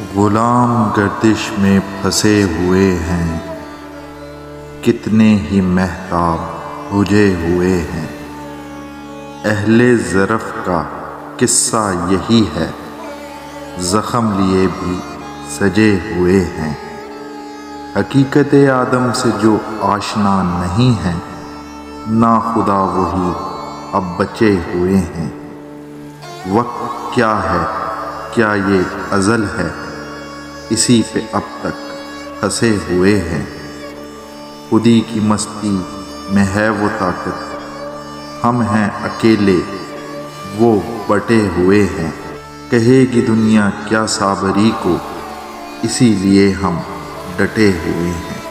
गुलाम गर्दिश में फंसे हुए हैं। कितने ही महताब बुझे हुए हैं। अहले ज़रफ़ का किस्सा यही है। ज़ख़म लिए भी सजे हुए हैं। हकीकत आदम से जो आशना नहीं है, ना खुदा वही अब बचे हुए हैं। वक्त क्या है? क्या ये अज़ल है? इसी पे अब तक फंसे हुए हैं। खुदी की मस्ती में है वो ताकत। हम हैं अकेले, वो बटे हुए हैं। कहेगी दुनिया क्या साबरी को, इसीलिए हम डटे हुए हैं।